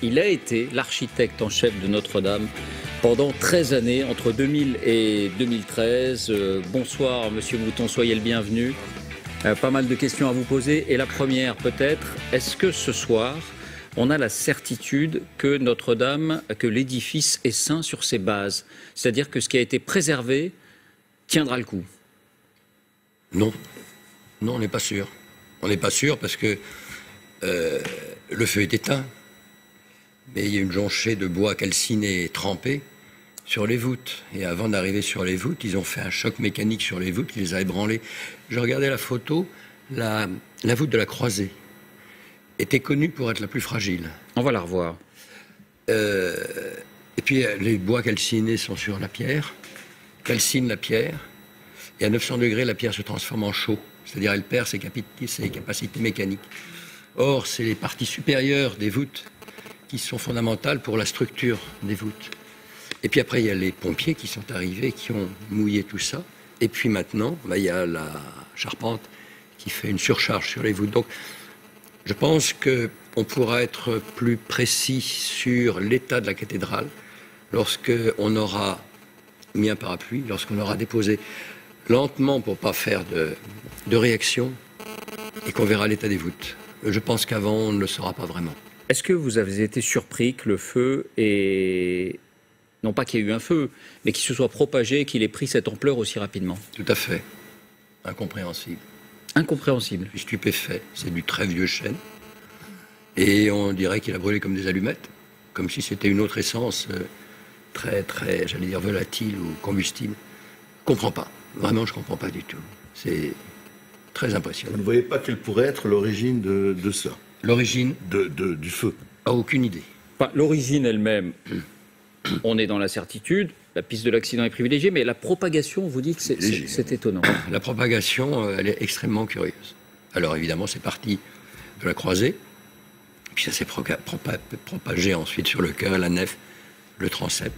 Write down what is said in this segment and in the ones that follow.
Il a été l'architecte en chef de Notre-Dame pendant 13 années, entre 2000 et 2013. Euh, bonsoir, monsieur Mouton, soyez le bienvenu. Euh, pas mal de questions à vous poser. Et la première, peut-être, est-ce que ce soir, on a la certitude que Notre-Dame, que l'édifice est sain sur ses bases? C'est-à-dire que ce qui a été préservé tiendra le coup Non. Non, on n'est pas sûr. On n'est pas sûr parce que euh, le feu est éteint mais il y a une jonchée de bois calciné et trempé sur les voûtes. Et avant d'arriver sur les voûtes, ils ont fait un choc mécanique sur les voûtes qui les a ébranlées. Je regardais la photo, la, voûte de la croisée était connue pour être la plus fragile. On va la revoir. Euh, et puis les bois calcinés sont sur la pierre, calcinent la pierre, et à 900 degrés, la pierre se transforme en chaud, c'est-à-dire elle perd ses, ses capacités mécaniques. Or, c'est les parties supérieures des voûtes qui sont fondamentales pour la structure des voûtes. Et puis après, il y a les pompiers qui sont arrivés, qui ont mouillé tout ça. Et puis maintenant, bah, il y a la charpente qui fait une surcharge sur les voûtes. Donc, je pense qu'on pourra être plus précis sur l'état de la cathédrale lorsqu'on aura mis un parapluie, lorsqu'on aura déposé lentement pour pas faire de, de réaction et qu'on verra l'état des voûtes. Je pense qu'avant, on ne le saura pas vraiment. Est-ce que vous avez été surpris que le feu ait, non pas qu'il y ait eu un feu, mais qu'il se soit propagé, qu'il ait pris cette ampleur aussi rapidement Tout à fait. Incompréhensible. Incompréhensible. Je suis stupéfait. C'est du très vieux chêne. Et on dirait qu'il a brûlé comme des allumettes, comme si c'était une autre essence euh, très, très, j'allais dire, volatile ou combustible. Je comprends pas. Vraiment, je comprends pas du tout. C'est très impressionnant. Vous ne voyez pas quelle pourrait être l'origine de, de ça L'origine de, du feu A aucune idée. L'origine elle-même, on est dans la certitude. La piste de l'accident est privilégiée, mais la propagation, vous dites, c'est étonnant. La propagation, euh, elle est extrêmement curieuse. Alors évidemment, c'est parti de la croisée, puis ça s'est propagé ensuite sur le cœur, la nef, le transept.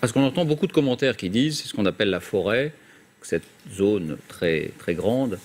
Parce qu'on entend beaucoup de commentaires qui disent, c'est ce qu'on appelle la forêt, cette zone très, très grande,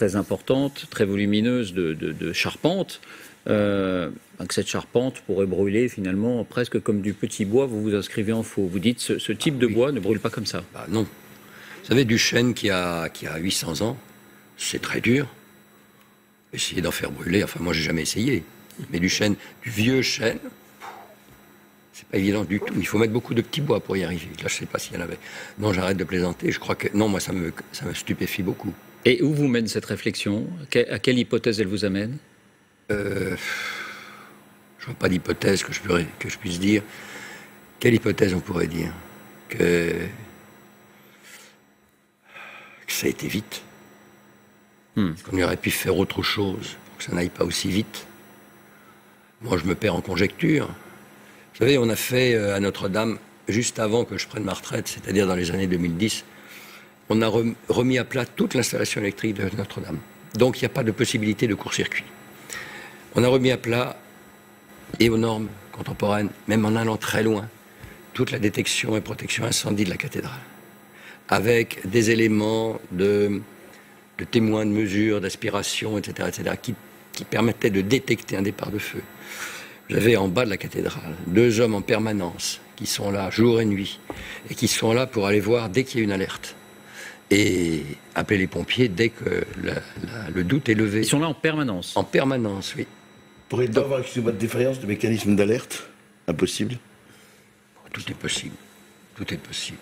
très importante, très volumineuse de, charpente, euh, que cette charpente pourrait brûler finalement presque comme du petit bois, vous vous inscrivez en faux. Vous dites ce, ce type de ah bois ne brûle pas comme ça. Bah non. Vous savez, du chêne qui a, qui a 800 ans, c'est très dur. Essayer d'en faire brûler, enfin moi j'ai jamais essayé. Mais du chêne, du vieux chêne, c'est pas évident du tout. Il faut mettre beaucoup de petits bois pour y arriver. Là, je sais pas s'il y en avait. Non, j'arrête de plaisanter. Je crois que non, moi ça me, ça me stupéfie beaucoup. Et où vous mène cette réflexion? À quelle hypothèse elle vous amène? Euh, Je vois pas d'hypothèse que, je que je puisse dire. Quelle hypothèse on pourrait dire? Que, ça a été vite. Hmm. Qu'on aurait pu faire autre chose pour que ça n'aille pas aussi vite? Moi, je me perds en conjecture. Vous savez, on a fait euh, à Notre-Dame, juste avant que je prenne ma retraite, c'est-à-dire dans les années 2010, on a remis à plat toute l'installation électrique de Notre-Dame. Donc il n'y a pas de possibilité de court-circuit. On a remis à plat, et aux normes contemporaines, même en allant très loin, toute la détection et protection incendie de la cathédrale, avec des éléments de, témoins de mesure, d'aspiration, etc., etc., qui, permettaient de détecter un départ de feu. J'avais en bas de la cathédrale deux hommes en permanence qui sont là jour et nuit et qui sont là pour aller voir dès qu'il y a une alerte et appeler les pompiers dès que le doute est levé. Ils sont là en permanence En permanence, oui. Pourrait-il avoir votre défaillance de mécanisme d'alerte Impossible Tout est possible. Tout est possible.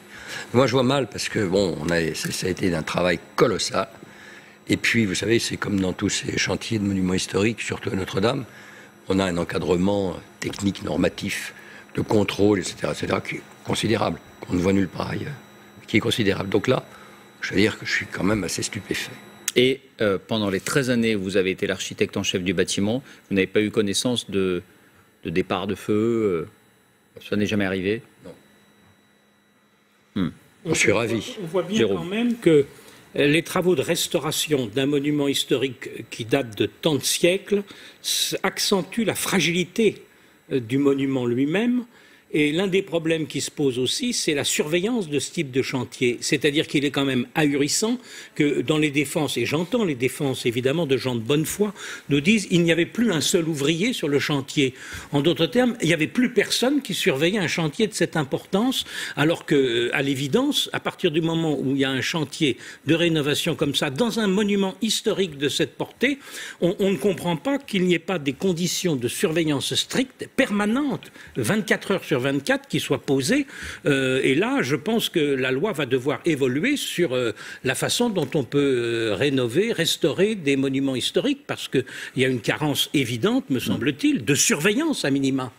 Moi, je vois mal parce que, bon, on a, ça a été un travail colossal. Et puis, vous savez, c'est comme dans tous ces chantiers de monuments historiques, surtout à Notre-Dame, on a un encadrement technique, normatif, de contrôle, etc., etc., qui est considérable, qu'on ne voit nulle part ailleurs, qui est considérable. Donc là, je veux dire que je suis quand même assez stupéfait. Et euh, pendant les 13 années où vous avez été l'architecte en chef du bâtiment, vous n'avez pas eu connaissance de, départ de feu euh, Ça n'est jamais arrivé? Non. Hmm. Je suis ravi. On voit bien quand même que les travaux de restauration d'un monument historique qui date de tant de siècles accentuent la fragilité euh, du monument lui-même Et l'un des problèmes qui se pose aussi, c'est la surveillance de ce type de chantier. C'est-à-dire qu'il est quand même ahurissant que dans les défenses, et j'entends les défenses évidemment de gens de bonne foi, nous disent il n'y avait plus un seul ouvrier sur le chantier. En d'autres termes, il n'y avait plus personne qui surveillait un chantier de cette importance, alors que, à l'évidence, à partir du moment où il y a un chantier de rénovation comme ça, dans un monument historique de cette portée, on, on ne comprend pas qu'il n'y ait pas des conditions de surveillance strictes, permanentes, 24 heures sur 24 qui soit posé. Euh, et là, je pense que la loi va devoir évoluer sur euh, la façon dont on peut euh, rénover, restaurer des monuments historiques, parce qu'il y a une carence évidente, me semble-t-il, de surveillance à minima.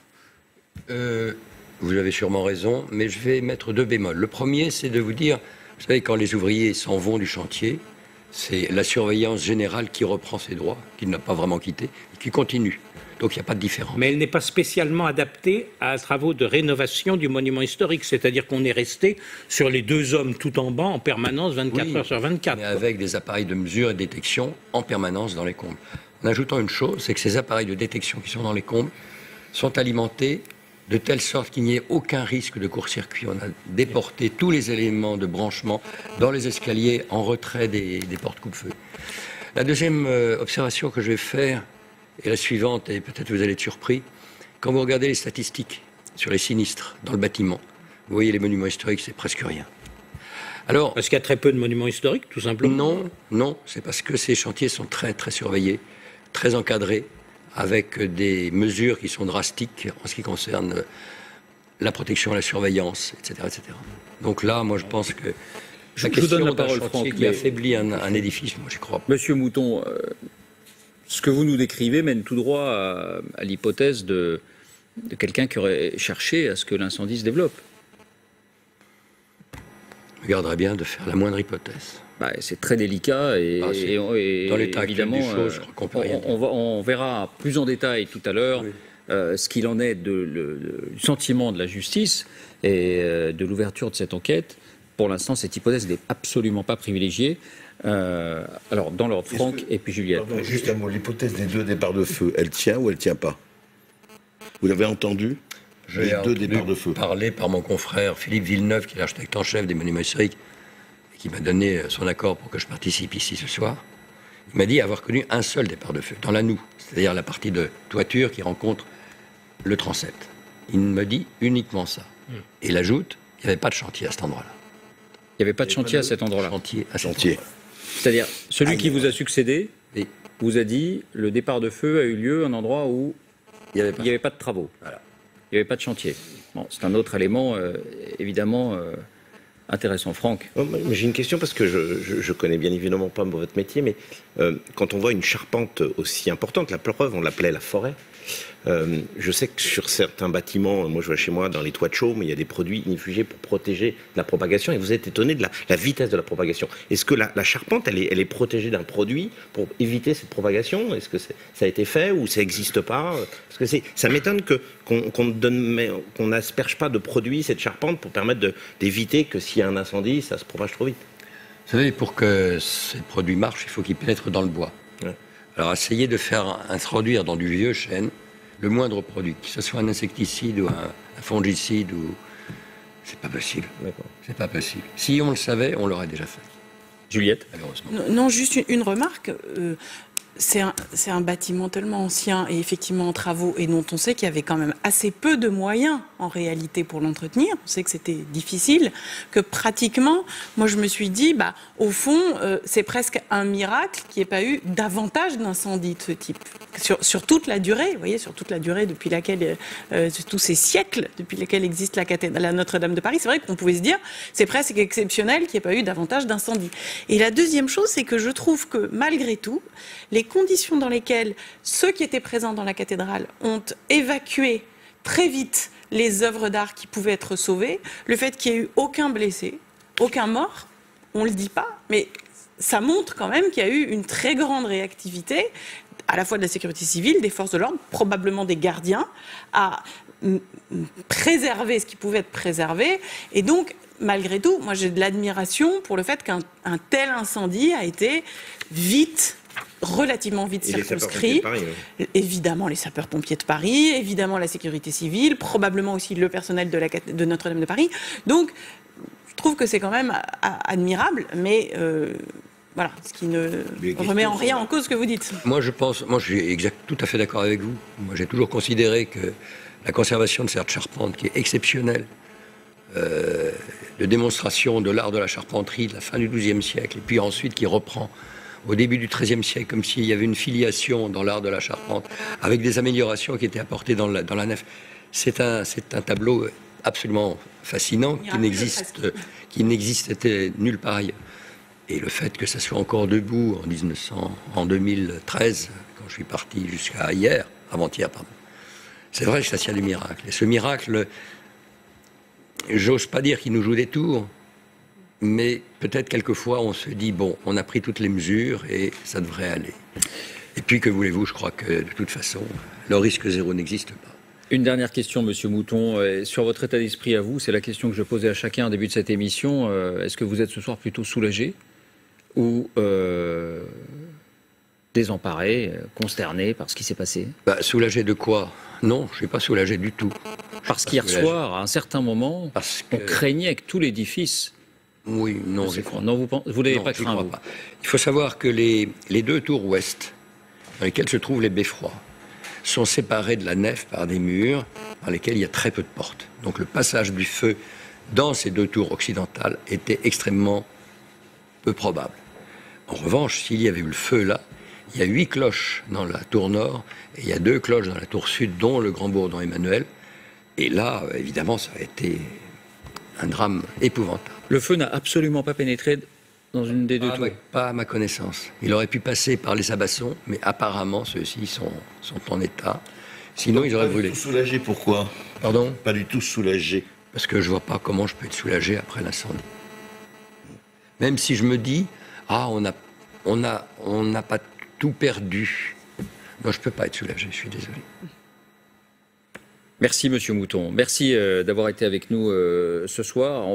vous avez sûrement raison, mais je vais mettre deux bémols. Le premier, c'est de vous dire, vous savez, quand les ouvriers s'en vont du chantier, c'est la surveillance générale qui reprend ses droits, qui n'a pas vraiment quitté, qui continue. Donc il n'y a pas de différence. Mais elle n'est pas spécialement adaptée à travaux de rénovation du monument historique. C'est-à-dire qu'on est resté sur les deux hommes tout en bas en permanence 24 heures sur 24. Mais avec des appareils de mesure et de détection en permanence dans les combles. En ajoutant une chose, c'est que ces appareils de détection qui sont dans les combles sont alimentés de telle sorte qu'il n'y ait aucun risque de court-circuit. On a déporté tous les éléments de branchement dans les escaliers en retrait des, des portes coupe-feu. La deuxième euh, observation que je vais faire, et la suivante, et peut-être vous allez être surpris, quand vous regardez les statistiques sur les sinistres dans le bâtiment, vous voyez les monuments historiques, c'est presque rien. Alors, parce qu'il y a très peu de monuments historiques, tout simplement Non, non, c'est parce que ces chantiers sont très, très surveillés, très encadrés, avec des mesures qui sont drastiques en ce qui concerne la protection, la surveillance, etc. etc. Donc là, moi, je pense que je, vous donne la parole, Franck, qui affaiblit un, édifice, moi, je crois. Monsieur Mouton, euh, ce que vous nous décrivez mène tout droit à, l'hypothèse de, quelqu'un qui aurait cherché à ce que l'incendie se développe. Garderais bien de faire la moindre hypothèse. Bah, c'est très délicat et, ah, dans l'état évidemment, choses, on, verra plus en détail tout à l'heure euh, ce qu'il en est du sentiment de la justice et euh, de l'ouverture de cette enquête. Pour l'instant, cette hypothèse n'est absolument pas privilégiée. Euh, alors, dans l'ordre, Franck et puis Juliette. juste un mot, l'hypothèse des deux départs de feu, elle tient ou elle tient pas? Vous l'avez entendu? Les deux départs de feu. parlé par mon confrère Philippe Villeneuve, qui est l'architecte en chef des monuments historiques, et qui m'a donné son accord pour que je participe ici ce soir. Il m'a dit avoir connu un seul départ de feu, dans la noue, c'est-à-dire la partie de toiture qui rencontre le transept. Il me dit uniquement ça. Hmm. Et il ajoute, il n'y avait pas de chantier à cet endroit-là. Il n'y avait pas de chantier à cet endroit-là. Chantier à chantier. C'est-à-dire, celui qui vous a succédé vous a dit le départ de feu a eu lieu à un endroit où il n'y avait, pas de travaux. Il n'y avait pas de chantier. Bon, c'est un autre élément, euh, évidemment. Intéressant. Franck J'ai une question parce que je, je, connais bien évidemment pas votre métier, mais euh, quand on voit une charpente aussi importante, la preuve, on l'appelait la forêt, euh, je sais que sur certains bâtiments, moi je vois chez moi dans les toits de chaume, il y a des produits inifugés pour protéger la propagation et vous êtes étonné de la, vitesse de la propagation. Est-ce que la, charpente, elle est, protégée d'un produit pour éviter cette propagation? Est-ce que ça a été fait ou ça n'existe pas? Parce que ça m'étonne qu'on n'asperge pas de produits cette charpente pour permettre d'éviter que s'il y a un incendie, ça se propage trop vite. Vous savez, pour que ces produits marchent, il faut qu'ils pénètrent dans le bois. Alors essayez de faire introduire dans du vieux chêne le moindre produit, que ce soit un insecticide ou un, fongicide ou c'est pas possible. C'est pas possible. Si on le savait, on l'aurait déjà fait. Juliette Non, juste une, remarque. Euh, c'est un, bâtiment tellement ancien et effectivement en travaux et dont on sait qu'il y avait quand même assez peu de moyens en réalité pour l'entretenir. On sait que c'était difficile, que pratiquement, moi je me suis dit, bah, au fond, euh, c'est presque un miracle qu'il n'y ait pas eu davantage d'incendies de ce type. Sur, toute la durée, vous voyez, sur toute la durée depuis laquelle, euh, euh, tous ces siècles, depuis lesquels existe la, la Notre-Dame de Paris, c'est vrai qu'on pouvait se dire, c'est presque exceptionnel qu'il n'y ait pas eu davantage d'incendies. Et la deuxième chose, c'est que je trouve que malgré tout, les conditions dans lesquelles ceux qui étaient présents dans la cathédrale ont évacué très vite les œuvres d'art qui pouvaient être sauvées, le fait qu'il n'y ait eu aucun blessé, aucun mort, on ne le dit pas, mais ça montre quand même qu'il y a eu une très grande réactivité à la fois de la sécurité civile, des forces de l'ordre, probablement des gardiens, à préserver ce qui pouvait être préservé. Et donc, malgré tout, moi j'ai de l'admiration pour le fait qu'un tel incendie a été vite relativement vite circonscrit. Évidemment les sapeurs-pompiers de Paris, évidemment la sécurité civile, probablement aussi le personnel de, de Notre-Dame de Paris. Donc, je trouve que c'est quand même admirable, mais euh, voilà, ce qui ne remet en rien en cause ce que vous dites. Moi, je pense, moi, je suis exact, tout à fait d'accord avec vous. Moi, j'ai toujours considéré que la conservation de cette charpente, qui est exceptionnelle, euh, de démonstration de l'art de la charpenterie de la fin du XIIe siècle, et puis ensuite qui reprend au début du XIIIe siècle, comme s'il y avait une filiation dans l'art de la charpente, avec des améliorations qui étaient apportées dans la, dans la nef. C'est un, tableau absolument fascinant qui n'existe, qui n'existait nulle part ailleurs. Et le fait que ça soit encore debout en, 1900, en 2013, quand je suis parti jusqu'à hier, avant-hier, pardon, c'est vrai que ça tient du miracle. Et ce miracle, j'ose pas dire qu'il nous joue des tours, mais peut-être quelquefois on se dit bon, on a pris toutes les mesures et ça devrait aller. Et puis que voulez-vous, je crois que de toute façon, le risque zéro n'existe pas. Une dernière question, Monsieur Mouton, euh, sur votre état d'esprit à vous, c'est la question que je posais à chacun au début de cette émission. Euh, est-ce que vous êtes ce soir plutôt soulagé ou euh, désemparé, consterné par ce qui s'est passé? Bah, Soulagé de quoi? Non, je ne suis pas soulagé du tout. Parce qu'hier soir, à un certain moment, on craignait que tout l'édifice oui, non. Non, vous, vous n'avez pas craint, pas. Il faut savoir que les, les, deux tours ouest, dans lesquelles se trouvent les beffrois, sont séparés de la nef par des murs par lesquels il y a très peu de portes. Donc le passage du feu dans ces deux tours occidentales était extrêmement peu probable. En revanche, s'il y avait eu le feu là, il y a huit cloches dans la tour nord et il y a deux cloches dans la tour sud, dont le grand bourdon Emmanuel. Et là, évidemment, ça a été un drame épouvantable. Le feu n'a absolument pas pénétré dans une des deux ah, tours Pas à ma connaissance. Il aurait pu passer par les abassons, mais apparemment ceux-ci sont, sont en état. Sinon, ils auraient brûlé. Pas du tout soulagé, pourquoi? Pardon? Pas du tout soulagé. Parce que je vois pas comment je peux être soulagé après l'incendie. Même si je me dis, ah, on n'a on a, on pas tout perdu. Non, je peux pas être soulagé, je suis désolé. Merci, Monsieur Mouton. Merci euh, d'avoir été avec nous euh, ce soir.